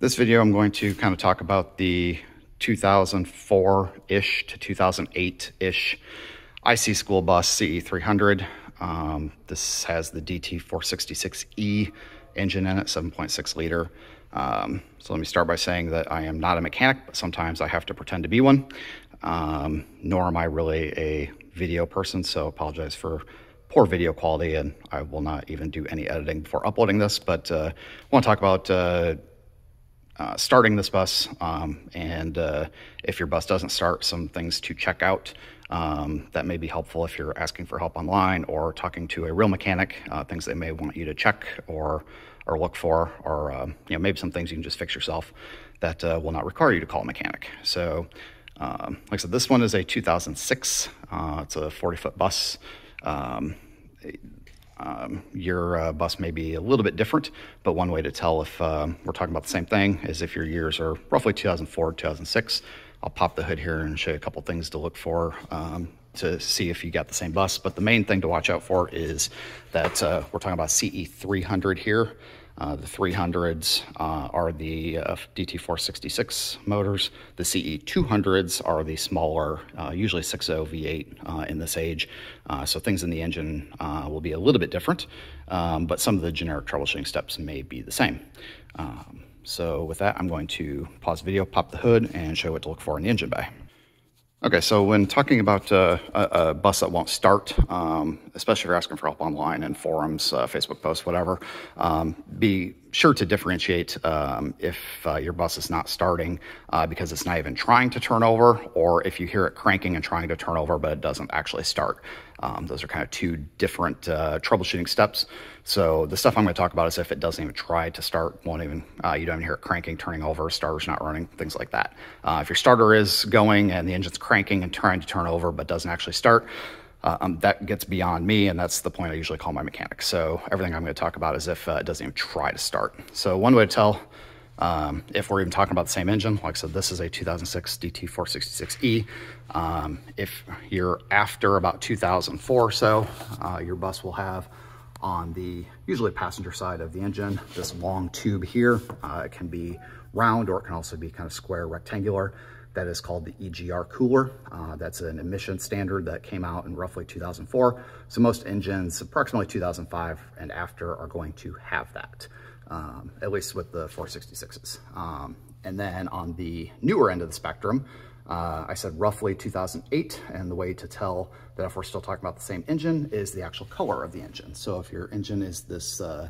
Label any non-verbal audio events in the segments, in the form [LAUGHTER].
This video, I'm going to kind of talk about the 2004-ish to 2008-ish IC school bus CE300. Um, this has the DT466E engine in it, 7.6 liter. Um, so let me start by saying that I am not a mechanic, but sometimes I have to pretend to be one. Um, nor am I really a video person, so apologize for poor video quality, and I will not even do any editing before uploading this. But uh, I want to talk about uh, uh, starting this bus, um, and uh, if your bus doesn't start, some things to check out um, that may be helpful if you're asking for help online or talking to a real mechanic, uh, things they may want you to check or or look for, or uh, you know maybe some things you can just fix yourself that uh, will not require you to call a mechanic. So, um, like I said, this one is a 2006. Uh, it's a 40 foot bus. Um, um, your uh, bus may be a little bit different, but one way to tell if uh, we're talking about the same thing is if your years are roughly 2004, 2006. I'll pop the hood here and show you a couple things to look for um, to see if you got the same bus. But the main thing to watch out for is that uh, we're talking about CE300 here. Uh, the 300s uh, are the uh, DT466 motors. The CE200s are the smaller, uh, usually 6.0 V8 uh, in this age. So things in the engine will be a little bit different, um, but some of the generic troubleshooting steps may be the same. Um, so with that, I'm going to pause the video, pop the hood, and show what to look for in the engine bay. Okay, so when talking about uh, a, a, bus that won't start, um, especially if you're asking for help online and forums, uh, Facebook posts, whatever, um, be sure to differentiate um, if uh, your bus is not starting uh, because it's not even trying to turn over, or if you hear it cranking and trying to turn over but it doesn't actually start. Um, those are kind of two different uh, troubleshooting steps. So the stuff I'm going to talk about is if it doesn't even try to start, won't even uh, you don't even hear it cranking, turning over, starter's not running, things like that. Uh, if your starter is going and the engine's cranking and trying to turn over but doesn't actually start, um, that gets beyond me, and that's the point I usually call my mechanic. So everything I'm going to talk about is if uh, it doesn't even try to start. So one way to tell um, if we're even talking about the same engine, like I said, this is a 2006 DT466E. Um, if you're after about 2004 or so, uh, your bus will have on the usually passenger side of the engine, this long tube here. Uh, it can be round or it can also be kind of square rectangular that is called the EGR cooler. Uh, that's an emission standard that came out in roughly 2004. So most engines, approximately 2005 and after, are going to have that, um, at least with the 466s. Um, and then on the newer end of the spectrum, uh, I said roughly 2008, and the way to tell that if we're still talking about the same engine is the actual color of the engine. So if your engine is this uh,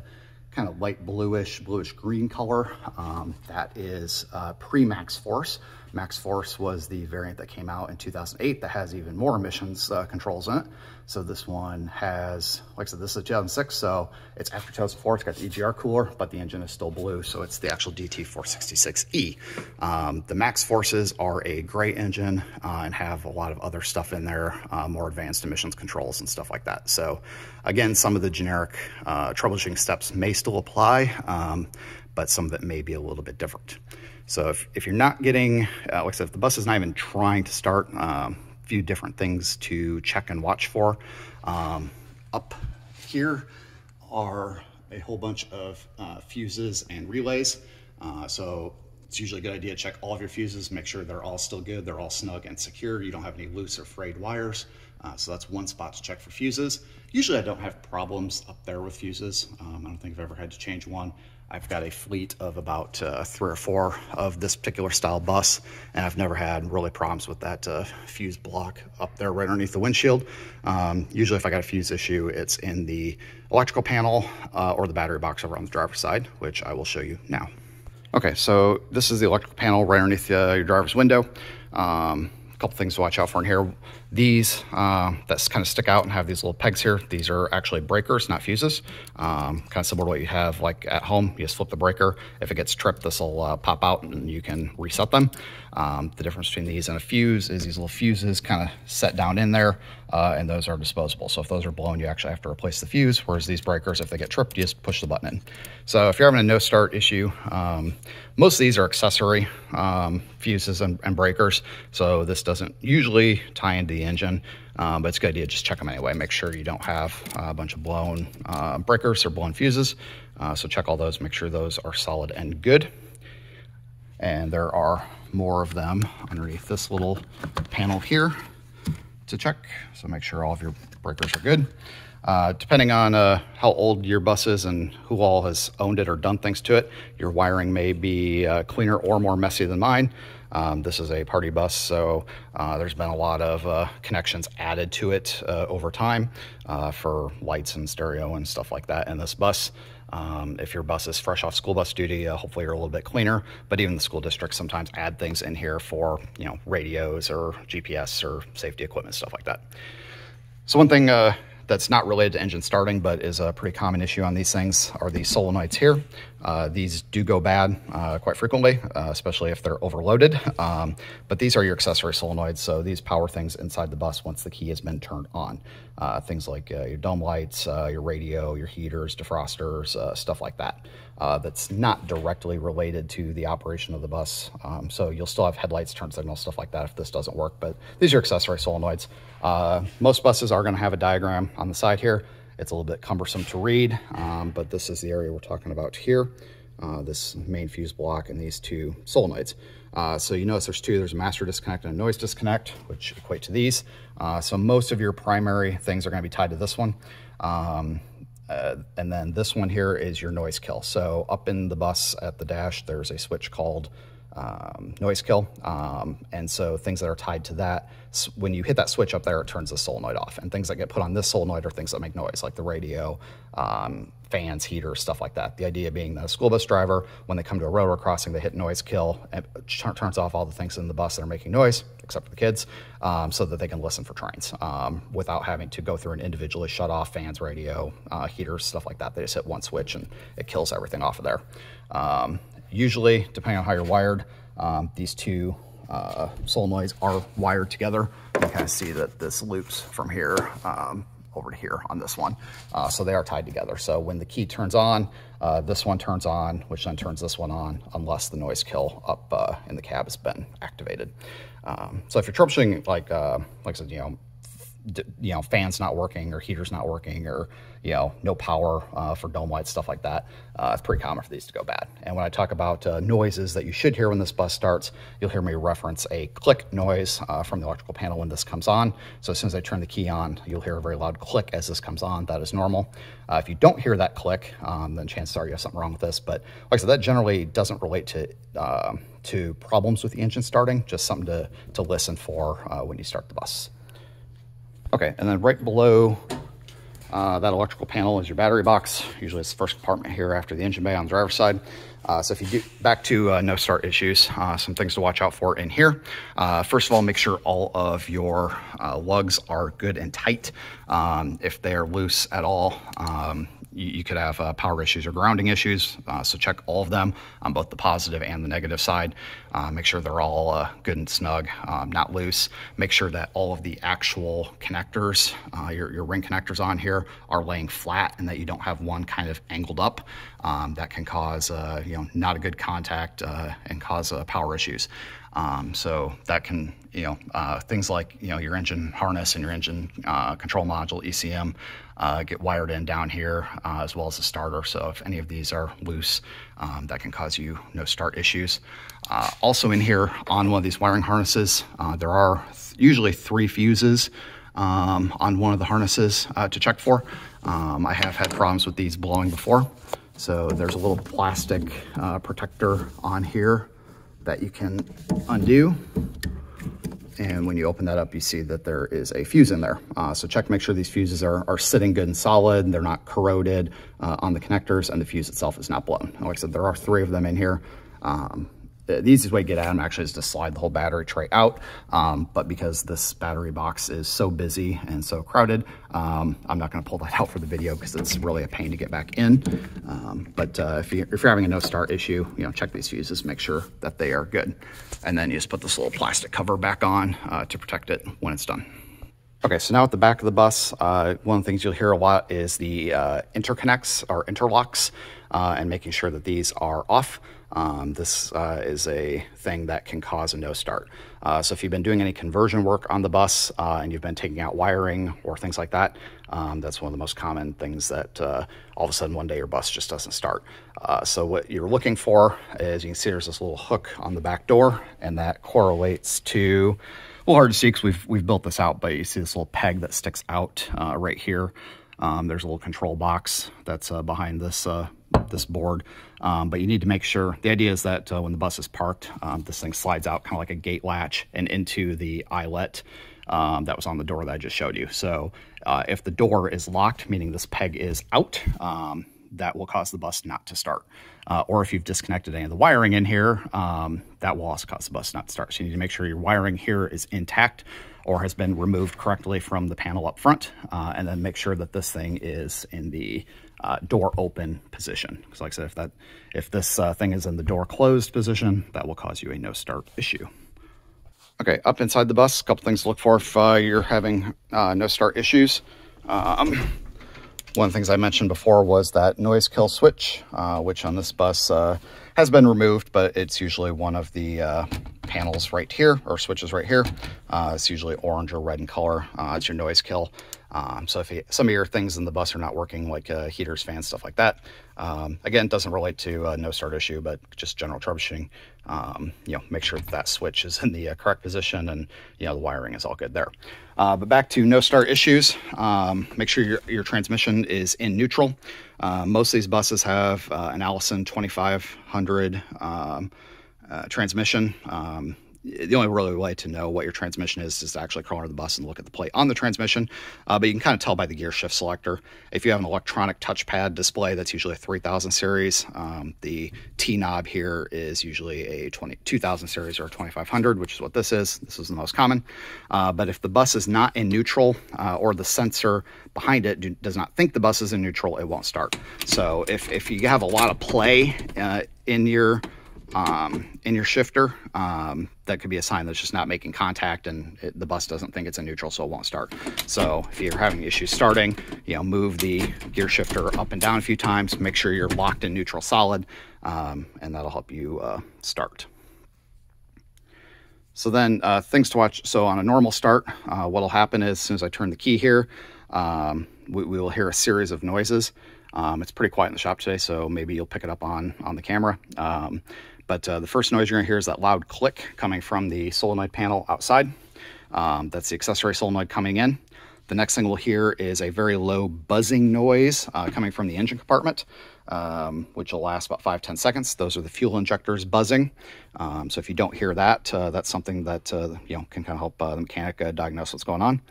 kind of light bluish, bluish green color, um, that is uh, pre-MaxxForce. MaxxForce was the variant that came out in 2008 that has even more emissions uh, controls in it. So this one has, like I said, this is a 2006, so it's after 2004. It's got the EGR cooler, but the engine is still blue, so it's the actual DT466E. Um, the MaxxForces are a gray engine uh, and have a lot of other stuff in there, uh, more advanced emissions controls and stuff like that. So again, some of the generic uh, troubleshooting steps may still apply, um, but some of it may be a little bit different. So if, if you're not getting, uh, like I said, if the bus is not even trying to start, um, a few different things to check and watch for. Um, up here are a whole bunch of uh, fuses and relays. Uh, so it's usually a good idea to check all of your fuses, make sure they're all still good, they're all snug and secure, you don't have any loose or frayed wires. Uh, so that's one spot to check for fuses. Usually I don't have problems up there with fuses. Um, I don't think I've ever had to change one. I've got a fleet of about uh, three or four of this particular style bus, and I've never had really problems with that uh, fuse block up there right underneath the windshield. Um, usually if I got a fuse issue, it's in the electrical panel uh, or the battery box over on the driver's side, which I will show you now. Okay, so this is the electrical panel right underneath uh, your driver's window. Um, couple things to watch out for in here. These uh, that kind of stick out and have these little pegs here, these are actually breakers, not fuses. Um, kind of similar to what you have like at home. You just flip the breaker. If it gets tripped, this will uh, pop out and you can reset them. Um, the difference between these and a fuse is these little fuses kind of set down in there uh, and those are disposable. So if those are blown, you actually have to replace the fuse, whereas these breakers, if they get tripped, you just push the button in. So if you're having a no start issue, um, most of these are accessory um, fuses and, and, breakers. So this doesn't usually tie into the engine, um, but it's a good idea to just check them anyway. Make sure you don't have a bunch of blown uh, breakers or blown fuses. Uh, so check all those, make sure those are solid and good. And there are more of them underneath this little panel here to check. So make sure all of your breakers are good. Uh, depending on uh, how old your bus is and who all has owned it or done things to it, your wiring may be uh, cleaner or more messy than mine. Um, this is a party bus, so uh, there's been a lot of uh, connections added to it uh, over time for lights and stereo and stuff like that in this bus. Um, if your bus is fresh off school bus duty, uh, hopefully you're a little bit cleaner. But even the school districts sometimes add things in here for you know radios or GPS or safety equipment stuff like that. So one thing uh, that's not related to engine starting, but is a pretty common issue on these things are the solenoids here. Uh, these do go bad uh, quite frequently, uh, especially if they're overloaded. Um, but these are your accessory solenoids, so these power things inside the bus once the key has been turned on. Uh, things like uh, your dome lights, uh, your radio, your heaters, defrosters, stuff like that. That's not directly related to the operation of the bus. Um, so you'll still have headlights, turn signals, stuff like that if this doesn't work. But these are accessory solenoids. most buses are going to have a diagram on the side here. It's a little bit cumbersome to read, um, but this is the area we're talking about here. Uh, this main fuse block and these two solenoids. Uh, so you notice there's two, there's a master disconnect and a noise disconnect, which equate to these. Uh, so most of your primary things are gonna be tied to this one. Um, uh, and then this one here is your noise kill. So up in the bus at the dash, there's a switch called um, noise kill. Um, and so things that are tied to that, when you hit that switch up there, it turns the solenoid off. And things that get put on this solenoid are things that make noise, like the radio, um, fans, heaters, stuff like that. The idea being that a school bus driver, when they come to a railroad crossing, they hit noise kill and turns off all the things in the bus that are making noise, except for the kids, um, so that they can listen for trains um, without having to go through and individually shut off fans, radio, uh, heaters, stuff like that. They just hit one switch and it kills everything off of there. Usually, depending on how you're wired, um, these two uh, solenoids are wired together. You can kind of see that this loops from here um, over to here on this one. Uh, so they are tied together. So when the key turns on, uh, this one turns on, which then turns this one on, unless the noise kill up uh, in the cab has been activated. Um, so if you're troubleshooting, like, uh, like I said, you know, you know, fans not working or heaters not working or, you know, no power uh, for dome lights, stuff like that. Uh, it's pretty common for these to go bad. And when I talk about uh, noises that you should hear when this bus starts, you'll hear me reference a click noise uh, from the electrical panel when this comes on. So as soon as I turn the key on, you'll hear a very loud click as this comes on. That is normal. Uh, if you don't hear that click, um, then chances are you have something wrong with this. But like I said, that generally doesn't relate to um, to problems with the engine starting, just something to, to listen for uh, when you start the bus. Okay, and then right below uh, that electrical panel is your battery box. Usually it's the first compartment here after the engine bay on the driver's side. Uh, so if you get back to uh, no start issues, uh, some things to watch out for in here. Uh, first of all, make sure all of your uh, lugs are good and tight. Um, if they're loose at all, um, you, could have uh, power issues or grounding issues. Uh, so check all of them on both the positive and the negative side. Uh, make sure they're all uh, good and snug, um, not loose. Make sure that all of the actual connectors, uh, your, your ring connectors on here, are laying flat and that you don't have one kind of angled up. Um, that can cause, you know, not a good contact and cause power issues. Um, so that can, you know, uh, things like, you know, your engine harness and your engine uh, control module, ECM, uh, get wired in down here, uh, as well as the starter. So if any of these are loose, um, that can cause you no start issues. Uh, also in here on one of these wiring harnesses, uh, there are th usually three fuses um, on one of the harnesses to check for. Um, I have had problems with these blowing before. So there's a little plastic protector on here that you can undo. And when you open that up, you see that there is a fuse in there. Uh, so check to make sure these fuses are, are sitting good and solid, they're not corroded uh, on the connectors, and the fuse itself is not blown. Like I said, there are three of them in here. Um, the, easiest way to get at them actually is to slide the whole battery tray out. Um, but because this battery box is so busy and so crowded, um, I'm not gonna pull that [LAUGHS] out for the video because it's really a pain to get back in. Um, but uh, if, you, if you're having a no start issue, you know, check these fuses, make sure that they are good. And then you just put this little plastic cover back on uh, to protect it when it's done. Okay, so now at the back of the bus, uh, one of the things you'll hear a lot is the uh, interconnects or interlocks uh, and making sure that these are off. um, this uh, is a thing that can cause a no start. Uh, so if you've been doing any conversion work on the bus uh, and you've been taking out wiring or things like that, um, that's one of the most common things that all of a sudden one day your bus just doesn't start. So what you're looking for is you can see there's this little hook on the back door and that correlates to, well hard to see because we've, we've built this out, but you see this little peg that sticks out uh, right here. Um, there's a little control box that's uh, behind this uh, this board, um, but you need to make sure, the idea is that uh, when the bus is parked, um, this thing slides out kind of like a gate latch and into the eyelet um, that was on the door that I just showed you. So uh, if the door is locked, meaning this peg is out, um, that will cause the bus not to start. Uh, or if you've disconnected any of the wiring in here, um, that will also cause the bus not to start. So you need to make sure your wiring here is intact or has been removed correctly from the panel up front, uh, and then make sure that this thing is in the uh, door open position. Because like I said, if, that, if this uh, thing is in the door closed position, that will cause you a no start issue. Okay, up inside the bus, a couple things to look for if uh, you're having uh, no start issues. Um, one of the things I mentioned before was that noise kill switch, uh, which on this bus uh, has been removed, but it's usually one of the uh, panels right here, or switches right here. Uh, it's usually orange or red in color. Uh, it's your noise kill. Um, so if some of your things in the bus are not working, like uh, heaters, fans, stuff like that, um, again, doesn't relate to a no start issue, but just general troubleshooting. Um, you know, make sure that, that switch is in the uh, correct position and, you know, the wiring is all good there. Uh, but back to no start issues, um, make sure your, your transmission is in neutral. Uh, most of these buses have uh, an Allison 2500 um, uh, transmission. The only really way to know what your transmission is is to actually crawl under the bus and look at the plate on the transmission. Uh, but you can kind of tell by the gear shift selector. If you have an electronic touchpad display, that's usually a 3000 series. Um, the T knob here is usually a 20, 2000 series or a 2500, which is what this is. This is the most common. Uh, but if the bus is not in neutral uh, or the sensor behind it do, does not think the bus is in neutral, it won't start. So if, if you have a lot of play uh, in your um, in your shifter, um, that could be a sign that's just not making contact and it, the bus doesn't think it's a neutral, so it won't start. So if you're having issues starting, you know, move the gear shifter up and down a few times, make sure you're locked in neutral solid, um, and that'll help you uh, start. So then uh, things to watch. So on a normal start, uh, what'll happen is as soon as I turn the key here, um, we, we, will hear a series of noises. Um, it's pretty quiet in the shop today, so maybe you'll pick it up on, on the camera. Um, but uh, the first noise you're gonna hear is that loud click coming from the solenoid panel outside. Um, that's the accessory solenoid coming in. The next thing we'll hear is a very low buzzing noise uh, coming from the engine compartment, um, which will last about five ten seconds. Those are the fuel injectors buzzing. Um, so if you don't hear that, uh, that's something that uh, you know can kind of help uh, the mechanic uh, diagnose what's going on.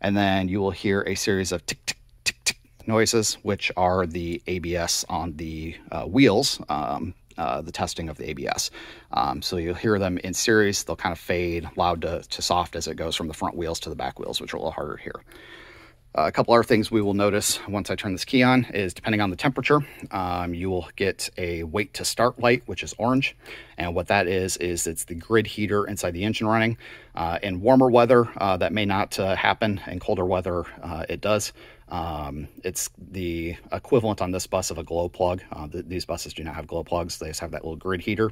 And then you will hear a series of tick, tick, tick, tick noises, which are the ABS on the wheels. Uh, the testing of the ABS. Um, so you'll hear them in series. They'll kind of fade loud to, to soft as it goes from the front wheels to the back wheels, which are a little harder here. Uh, a couple other things we will notice once I turn this key on is depending on the temperature, um, you will get a wait to start light, which is orange. And what that is, is it's the grid heater inside the engine running. Uh, in warmer weather, uh, that may not uh, happen. In colder weather, it does. Um, it's the equivalent on this bus of a glow plug. Uh, the, these buses do not have glow plugs. They just have that little grid heater.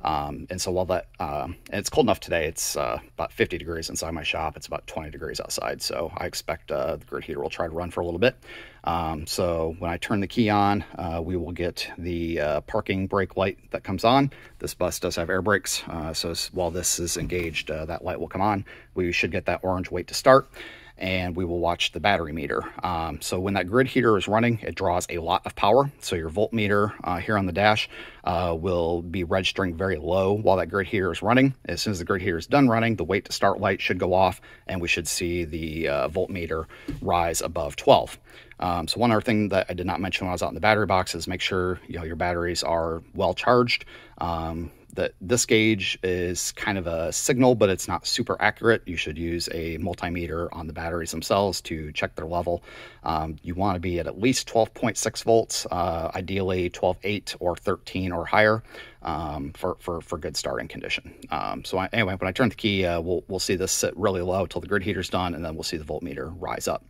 Um, and so while that, uh, it's cold enough today, it's uh, about 50 degrees inside my shop. It's about 20 degrees outside. So I expect uh, the grid heater will try to run for a little bit. Um, so when I turn the key on, uh, we will get the uh, parking brake light that comes on. This bus does have air brakes. so while this is engaged, that light will come on. We should get that orange wait to start and we will watch the battery meter. Um, so when that grid heater is running, it draws a lot of power. So your voltmeter uh, here on the dash uh, will be registering very low while that grid heater is running. As soon as the grid heater is done running, the wait to start light should go off and we should see the uh, voltmeter rise above 12. Um, so one other thing that I did not mention when I was out in the battery box is make sure you know your batteries are well charged. Um, that this gauge is kind of a signal, but it's not super accurate. You should use a multimeter on the batteries themselves to check their level. Um, you want to be at at least 12.6 volts, uh, ideally 12.8 or 13 or higher um, for, for, for good starting condition. Um, so I, anyway, when I turn the key, uh, we'll, we'll see this sit really low until the grid heater's done, and then we'll see the voltmeter rise up.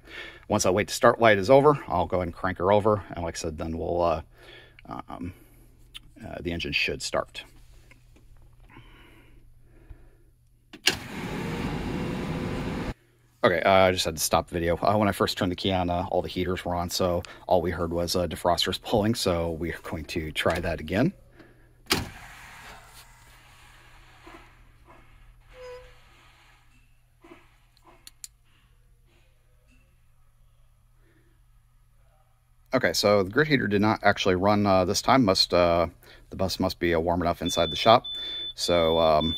Once I wait to start light is over, I'll go ahead and crank her over. And like I said, then we'll, uh, um, uh, the engine should start. Okay, uh, I just had to stop the video. Uh, when I first turned the key on, uh, all the heaters were on, so all we heard was uh, defrosters pulling, so we're going to try that again. Okay, so the grid heater did not actually run uh, this time. Must uh, The bus must be warm enough inside the shop. So um,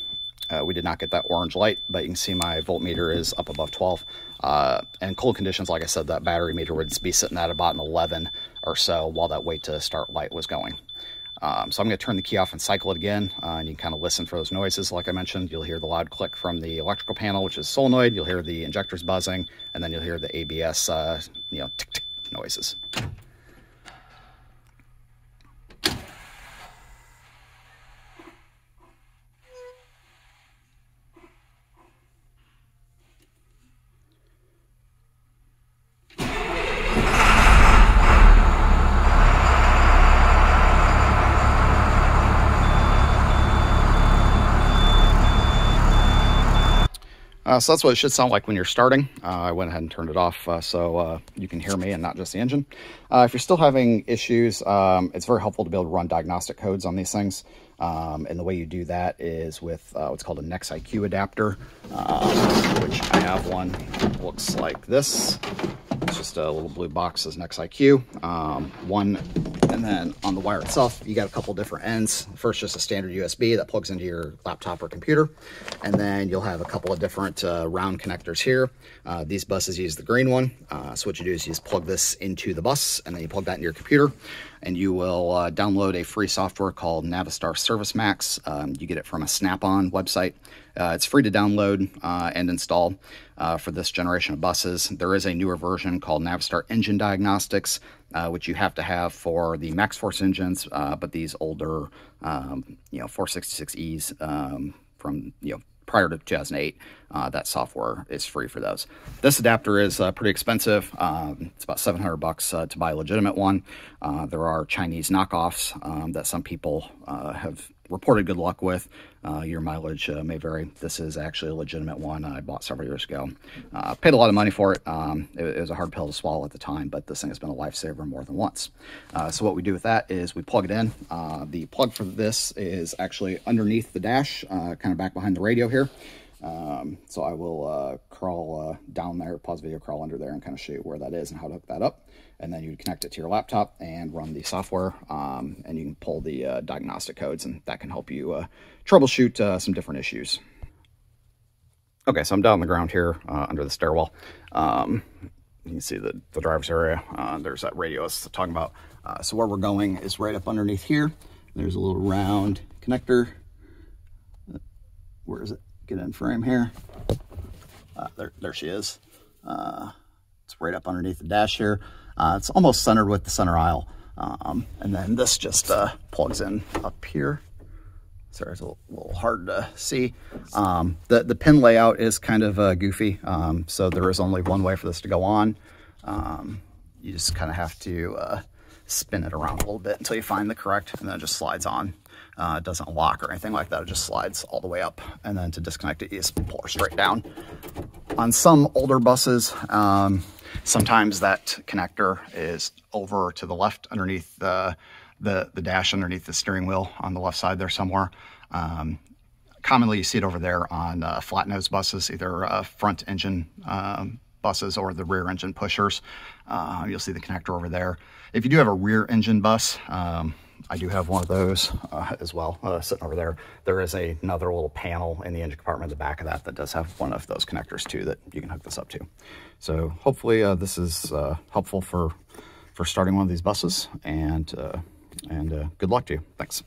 uh, we did not get that orange light, but you can see my voltmeter is up above 12. Uh, and cold conditions, like I said, that battery meter would be sitting at about an 11 or so while that wait to start light was going. Um, so I'm going to turn the key off and cycle it again, uh, and you can kind of listen for those noises. Like I mentioned, you'll hear the loud click from the electrical panel, which is solenoid. You'll hear the injectors buzzing, and then you'll hear the ABS, uh, you know, tick tick noises. Uh, so that's what it should sound like when you're starting. Uh, I went ahead and turned it off uh, so uh, you can hear me and not just the engine. Uh, if you're still having issues, um, it's very helpful to be able to run diagnostic codes on these things. Um, and the way you do that is with uh, what's called a NexIQ adapter, which I have one. Looks like this. It's just a little blue box as NexIQ. Um, one, and then on the wire itself, you got a couple different ends. First, just a standard USB that plugs into your laptop or computer. And then you'll have a couple of different uh, round connectors here. Uh, these buses use the green one. Uh, so what you do is you just plug this into the bus and then you plug that into your computer and you will uh, download a free software called Navistar ServiceMaxx. Um, you get it from a Snap-on website. Uh, it's free to download uh, and install uh, for this generation of buses. There is a newer version called Navistar Engine Diagnostics, uh, which you have to have for the MaxxForce engines, uh, but these older, um, you know, 466Es um, from, you know, prior to 2008, uh, that software is free for those. This adapter is uh, pretty expensive. Um, it's about 700 bucks uh, to buy a legitimate one. Uh, there are Chinese knockoffs um, that some people have reported good luck with. Uh, your mileage uh, may vary. This is actually a legitimate one I bought several years ago. Uh, paid a lot of money for it. Um, it. it. was a hard pill to swallow at the time, but this thing has been a lifesaver more than once. Uh, so what we do with that is we plug it in. Uh, the plug for this is actually underneath the dash, uh, kind of back behind the radio here. Um, so I will uh, crawl uh, down there, pause video, crawl under there and kind of show you where that is and how to hook that up. And then you connect it to your laptop and run the software um, and you can pull the uh, diagnostic codes and that can help you uh, troubleshoot uh, some different issues. Okay, so I'm down on the ground here uh, under the stairwell. Um, you can see the, the driver's area. there's that radio I was talking about. so where we're going is right up underneath here. There's a little round connector. Where is it? Get in frame here. Uh, there, there she is. Uh, it's right up underneath the dash here. Uh, it's almost centered with the center aisle. Um, and then this just uh, plugs in up here. Sorry, it's a little, hard to see. Um, the, the pin layout is kind of uh, goofy, um, so there is only one way for this to go on. Um, you just kind of have to uh, spin it around a little bit until you find the correct, and then it just slides on. Uh, it doesn't lock or anything like that. It just slides all the way up. And then to disconnect it, you just pull straight down. On some older buses, um, sometimes that connector is over to the left underneath the, the, the dash underneath the steering wheel on the left side there somewhere. Um, commonly you see it over there on uh, flat nose buses, either uh, front engine um, buses or the rear engine pushers. Uh, you'll see the connector over there. If you do have a rear engine bus, um, I do have one of those uh, as well, uh, sitting over there. There is a, another little panel in the engine compartment at the back of that that does have one of those connectors too that you can hook this up to. So hopefully uh, this is uh, helpful for, for starting one of these buses and, uh, and uh, good luck to you. Thanks.